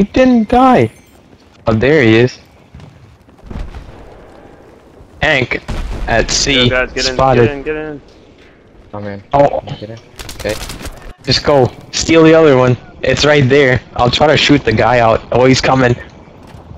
He didn't die. Oh, there he is. Hank at sea Go, guys, get in, get in, get in. Oh, oh man. Oh, Get in. Okay. just go. Steal the other one. It's right there. I'll try to shoot the guy out. Oh, he's coming.